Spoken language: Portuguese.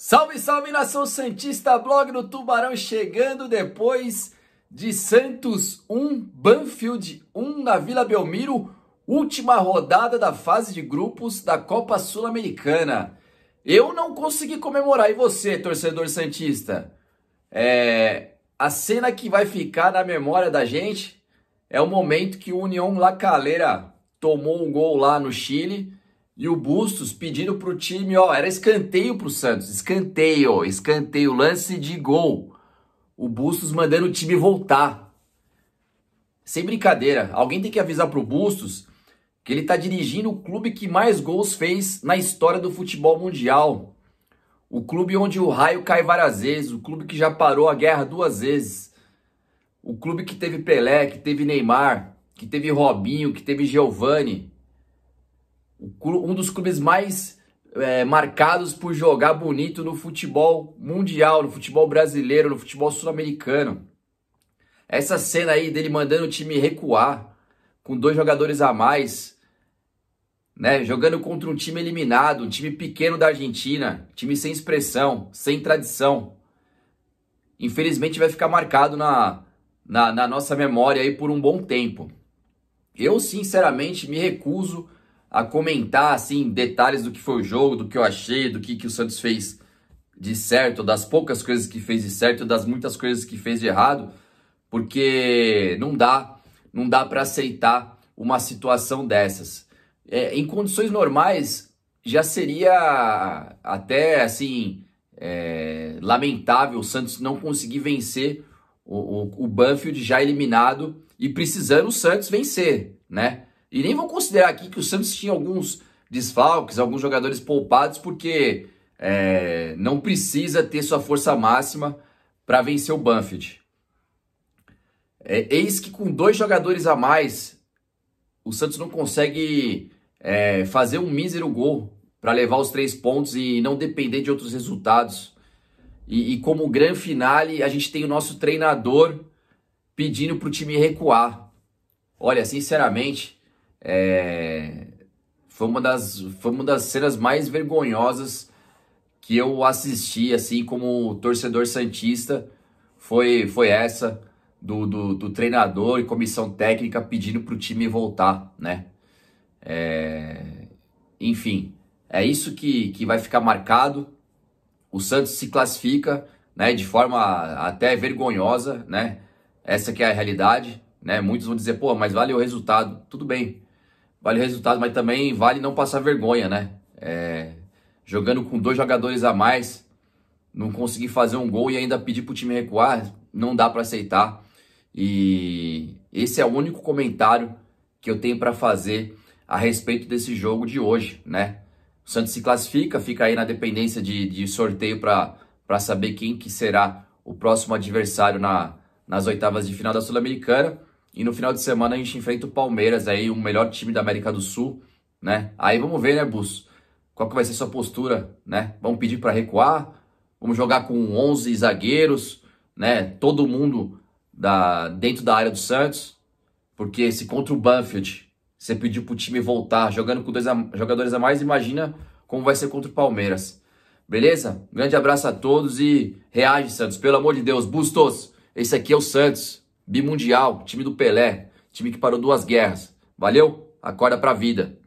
Salve, salve nação Santista, blog do Tubarão chegando depois de Santos 1, Banfield 1 na Vila Belmiro, última rodada da fase de grupos da Copa Sul-Americana. Eu não consegui comemorar, e você, torcedor Santista? É, a cena que vai ficar na memória da gente é o momento que o União La Calera tomou um gol lá no Chile e o Bustos pedindo pro time, ó, era escanteio pro Santos, escanteio, escanteio, lance de gol. O Bustos mandando o time voltar. Sem brincadeira, alguém tem que avisar pro Bustos que ele tá dirigindo o clube que mais gols fez na história do futebol mundial. O clube onde o raio cai várias vezes, o clube que já parou a guerra duas vezes. O clube que teve Pelé, que teve Neymar, que teve Robinho, que teve Giovani um dos clubes mais é, marcados por jogar bonito no futebol mundial, no futebol brasileiro, no futebol sul-americano. Essa cena aí dele mandando o time recuar com dois jogadores a mais, né, jogando contra um time eliminado, um time pequeno da Argentina, time sem expressão, sem tradição. Infelizmente vai ficar marcado na, na, na nossa memória aí por um bom tempo. Eu, sinceramente, me recuso a comentar assim detalhes do que foi o jogo, do que eu achei, do que, que o Santos fez de certo, das poucas coisas que fez de certo, das muitas coisas que fez de errado, porque não dá, não dá para aceitar uma situação dessas. É, em condições normais já seria até assim é, lamentável o Santos não conseguir vencer o, o, o Banfield já eliminado e precisando o Santos vencer, né? E nem vou considerar aqui que o Santos tinha alguns desfalques, alguns jogadores poupados, porque é, não precisa ter sua força máxima para vencer o Banfield. É, eis que com dois jogadores a mais, o Santos não consegue é, fazer um mísero gol para levar os três pontos e não depender de outros resultados. E, e como grande finale, a gente tem o nosso treinador pedindo para o time recuar. Olha, sinceramente, é, foi, uma das, foi uma das cenas mais vergonhosas que eu assisti, assim, como torcedor santista, foi, foi essa do, do, do treinador e comissão técnica pedindo para o time voltar, né? É, enfim, é isso que, que vai ficar marcado. O Santos se classifica, né, de forma até vergonhosa, né? Essa que é a realidade, né? Muitos vão dizer, pô, mas vale o resultado. Tudo bem, vale o resultado, mas também vale não passar vergonha, né? É, jogando com dois jogadores a mais, não conseguir fazer um gol e ainda pedir pro time recuar, não dá para aceitar. E esse é o único comentário que eu tenho para fazer a respeito desse jogo de hoje, né? O Santos se classifica, fica aí na dependência de, de sorteio para saber quem que será o próximo adversário na, nas oitavas de final da Sul-Americana. E no final de semana a gente enfrenta o Palmeiras, aí o melhor time da América do Sul, né? Aí vamos ver, né, Bus? Qual que vai ser sua postura, né? Vamos pedir para recuar? Vamos jogar com 11 zagueiros, né? Todo mundo da dentro da área do Santos? Porque se contra o Banfield você pediu pro time voltar jogando com dois a, jogadores a mais, imagina como vai ser contra o Palmeiras. Beleza? Grande abraço a todos e reage, Santos. Pelo amor de Deus, Bustos, esse aqui é o Santos bimundial, time do Pelé, time que parou duas guerras. Valeu? Acorda pra vida.